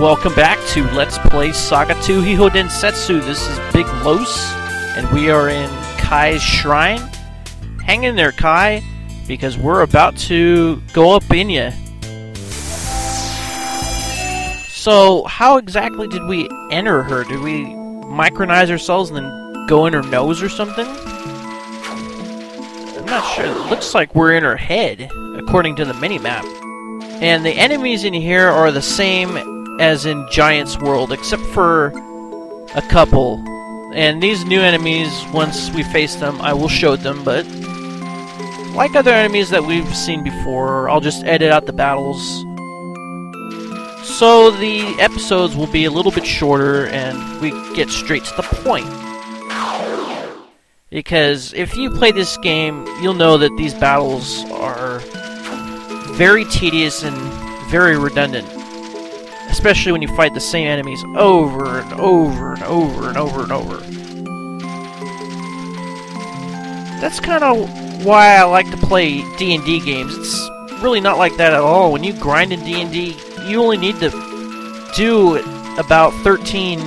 Welcome back to Let's Play Saga 2 Hihou Densetsu. This is Big Los, and we are in Kai's Shrine. Hang in there, Kai, because we're about to go up in ya. So, how exactly did we enter her? Did we micronize ourselves and then go in her nose or something? I'm not sure. It looks like we're in her head, according to the mini-map. And the enemies in here are the same as in Giant's World, except for a couple. And these new enemies, once we face them, I will show them, but like other enemies that we've seen before, I'll just edit out the battles. So the episodes will be a little bit shorter and we get straight to the point. Because if you play this game, you'll know that these battles are very tedious and very redundant. Especially when you fight the same enemies over and over and over and over and over. That's kind of why I like to play D&D games. It's really not like that at all. When you grind in D&D, you only need to do about 13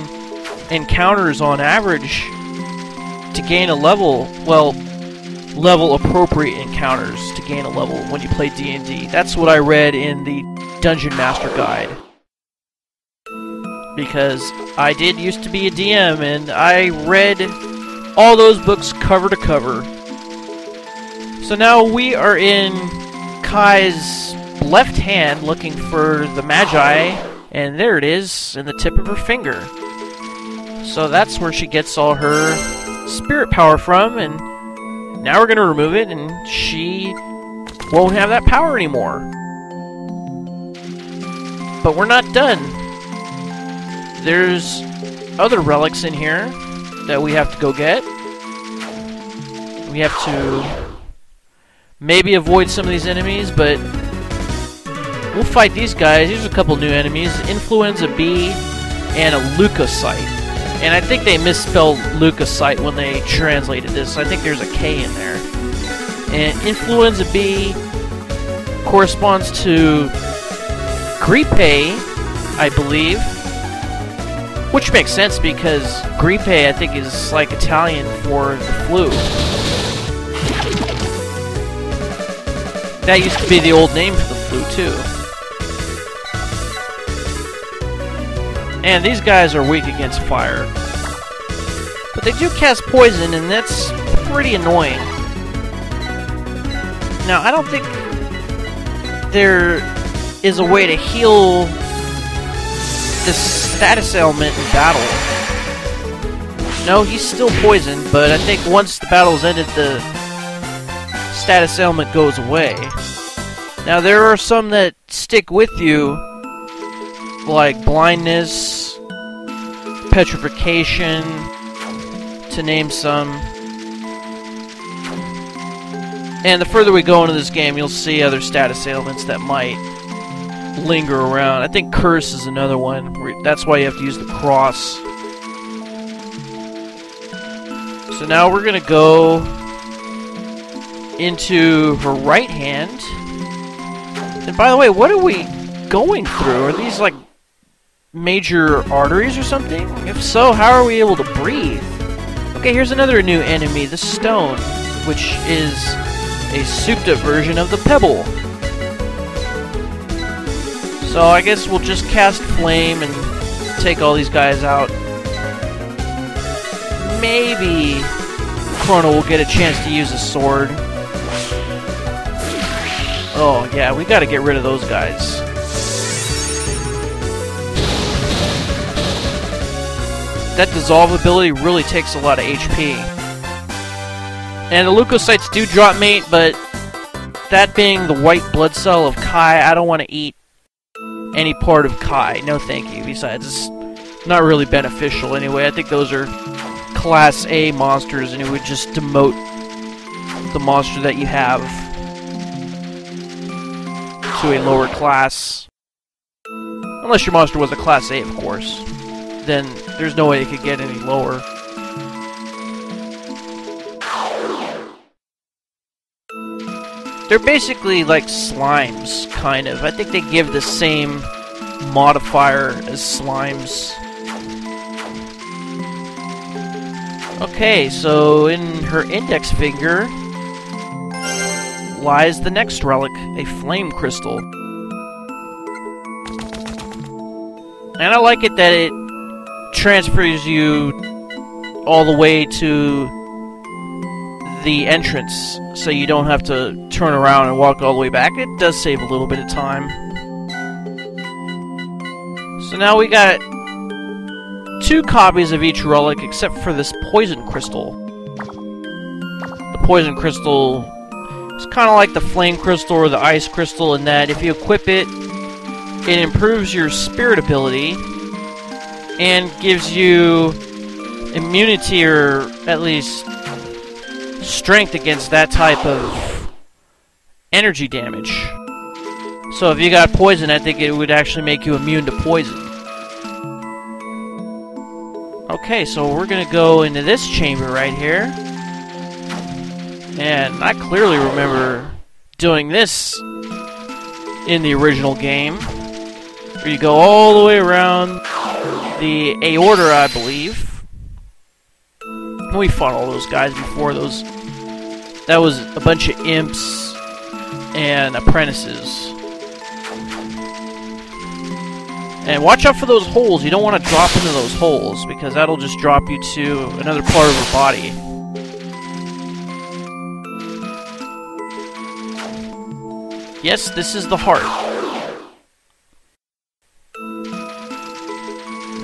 encounters on average to gain a level. Well, level appropriate encounters to gain a level when you play D&D. That's what I read in the Dungeon Master Guide. Because I did used to be a DM and I read all those books cover to cover. So now we are in Kai's left hand looking for the Magi, and there it is in the tip of her finger. So that's where she gets all her spirit power from, and now we're going to remove it, and she won't have that power anymore. But we're not done. There's other relics in here that we have to go get. We have to maybe avoid some of these enemies, but we'll fight these guys. Here's a couple new enemies. Influenza B and a leukocyte. And I think they misspelled leukocyte when they translated this. I think there's a K in there. And influenza B corresponds to gripe, I believe. Which makes sense because gripe, I think, is like Italian for the flu. That used to be the old name for the flu, too. And these guys are weak against fire. But they do cast poison, and that's pretty annoying. Now, I don't think there is a way to heal this status ailment in battle. No, he's still poisoned, but I think once the battle's ended, the status ailment goes away. Now, there are some that stick with you, like blindness, petrification, to name some. And the further we go into this game, you'll see other status ailments that might linger around. I think Curse is another one. That's why you have to use the cross. So now we're going to go into her right hand. And by the way, what are we going through? Are these like major arteries or something? If so, how are we able to breathe? Okay, here's another new enemy, the stone, which is a souped-up version of the pebble. So I guess we'll just cast flame and take all these guys out. Maybe Chrono will get a chance to use a sword. Oh, yeah, we gotta get rid of those guys. That dissolve ability really takes a lot of HP. And the leukocytes do drop mate, but that being the white blood cell of Kai, I don't want to eat any part of Kai. No thank you. Besides, it's not really beneficial anyway. I think those are Class A monsters, and it would just demote the monster that you have to a lower class. Unless your monster was a Class A, of course. Then there's no way it could get any lower. They're basically like slimes, kind of. I think they give the same modifier as slimes. Okay, so in her index finger lies the next relic, a flame crystal. And I like it that it transfers you all the way to the entrance so you don't have to turn around and walk all the way back. It does save a little bit of time. So now we got two copies of each relic except for this poison crystal. The poison crystal is kind of like the flame crystal or the ice crystal in that if you equip it, it improves your spirit ability and gives you immunity or at least strength against that type of energy damage. So if you got poison, I think it would actually make you immune to poison. Okay, so we're gonna go into this chamber right here. And I clearly remember doing this in the original game. Where you go all the way around the Aorta, I believe. We fought all those guys before. Those that was a bunch of imps and apprentices. And watch out for those holes. You don't want to drop into those holes because that'll just drop you to another part of your body. Yes, this is the heart.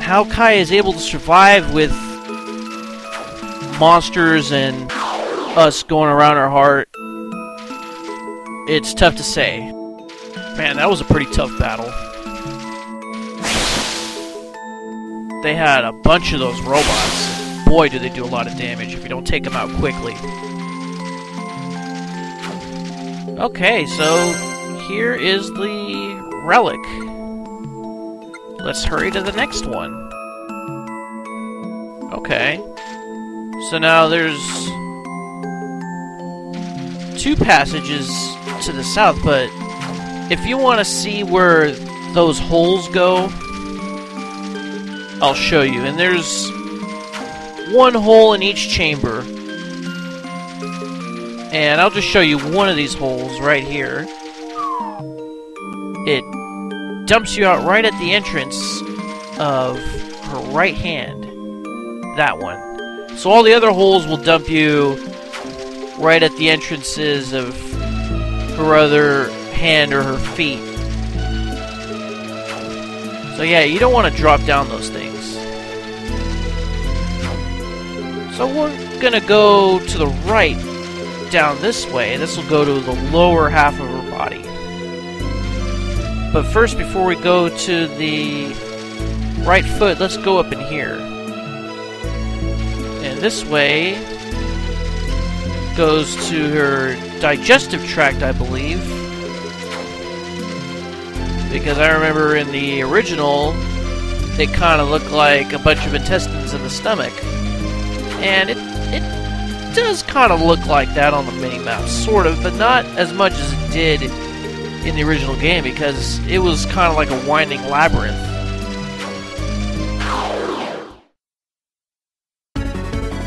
How Kai is able to survive with monsters and us going around our heart, it's tough to say. Man, that was a pretty tough battle. They had a bunch of those robots. Boy, do they do a lot of damage if you don't take them out quickly. Okay, so here is the relic. Let's hurry to the next one. Okay. So now there's two passages to the south, but if you want to see where those holes go, I'll show you. And there's one hole in each chamber. And I'll just show you one of these holes right here. It dumps you out right at the entrance of her right hand. That one. So all the other holes will dump you right at the entrances of her other hand or her feet. So yeah, you don't want to drop down those things. So we're gonna go to the right down this way. This will go to the lower half of her body. But first, before we go to the right foot, let's go up in here. And this way goes to her digestive tract, I believe. Because I remember in the original, it kind of looked like a bunch of intestines in the stomach. And it, it does kind of look like that on the mini-map, sort of, but not as much as it did in the original game because it was kind of like a winding labyrinth.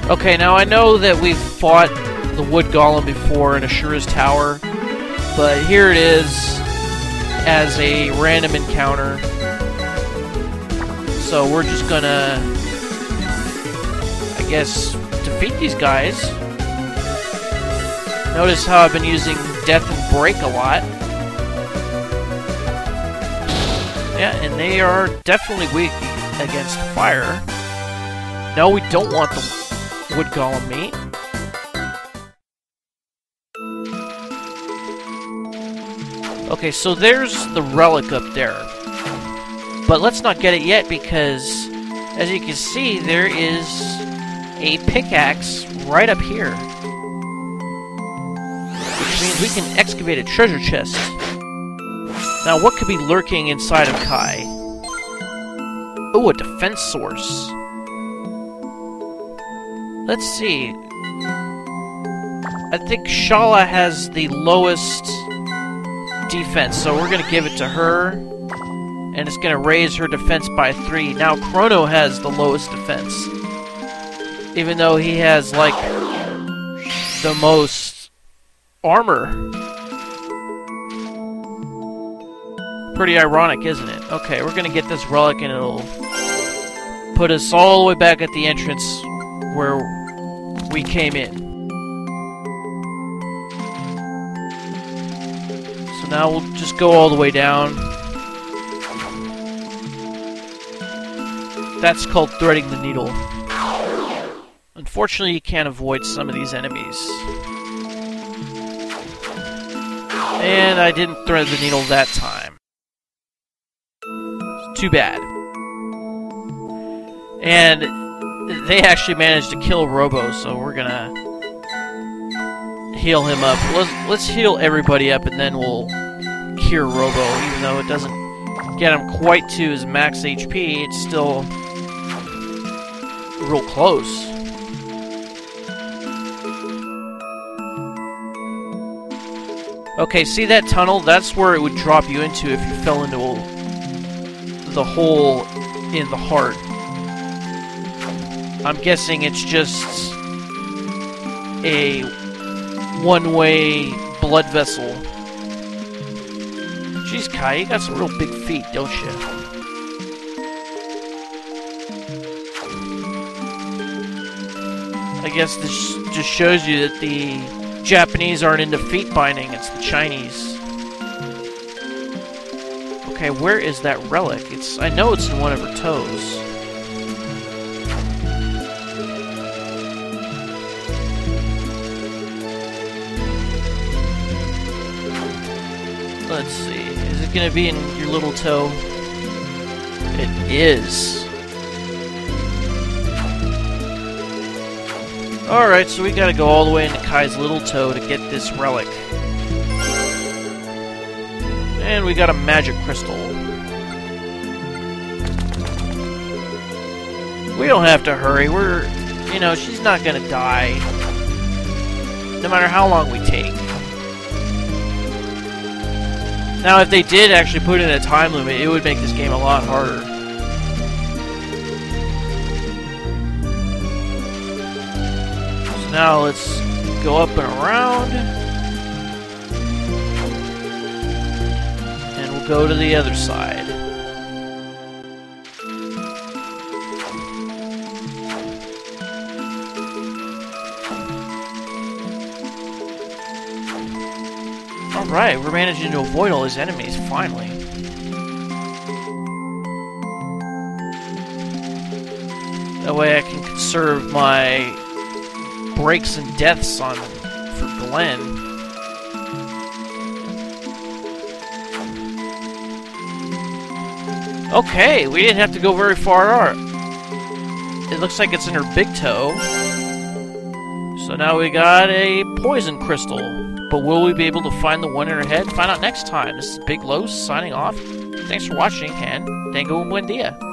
Okay, now I know that we've fought the wood golem before in Ashura's Tower, but here it is as a random encounter. So we're just gonna, I guess, defeat these guys. Notice how I've been using Death and Break a lot. Yeah, and they are definitely weak against fire. No, we don't want the wood golem meat. Okay, so there's the relic up there. But let's not get it yet because, as you can see, there is a pickaxe right up here. Which means we can excavate a treasure chest. Now, what could be lurking inside of Kai? Oh, a defense source. Let's see. I think Shala has the lowest defense, so we're gonna give it to her. and it's going to raise her defense by three. Now Chrono has the lowest defense, even though he has like the most armor. Pretty ironic, isn't it? Okay, we're going to get this relic and it'll put us all the way back at the entrance where we came in. Now we'll just go all the way down. That's called threading the needle. Unfortunately, you can't avoid some of these enemies. And I didn't thread the needle that time. Too bad. And they actually managed to kill Robo, so we're gonna heal him up. Let's, let's heal everybody up and then we'll cure Robo, even though it doesn't get him quite to his max HP, it's still real close. Okay, see that tunnel? That's where it would drop you into if you fell into the hole in the heart. I'm guessing it's just a one-way blood vessel. Jeez, Kai, you got some real big feet, don't you? I guess this just shows you that the Japanese aren't into feet binding, it's the Chinese. Okay, where is that relic? It's I know it's in one of her toes. Let's see. It gonna be in your little toe? It is. Alright, so we gotta go all the way into Kai's little toe to get this relic. And we got a magic crystal. We don't have to hurry. We're, you know, she's not gonna die. No matter how long we take. Now, if they did actually put in a time limit, it would make this game a lot harder. So now let's go up and around. And we'll go to the other side. Alright, we're managing to avoid all his enemies, finally. That way I can conserve my breaks and deaths on for Glenn. Okay, we didn't have to go very far. It looks like it's in her big toe. So now we got a poison crystal. But will we be able to find the one in her head? Find out next time. This is Big Los signing off. Thanks for watching, and Dango and Buendia.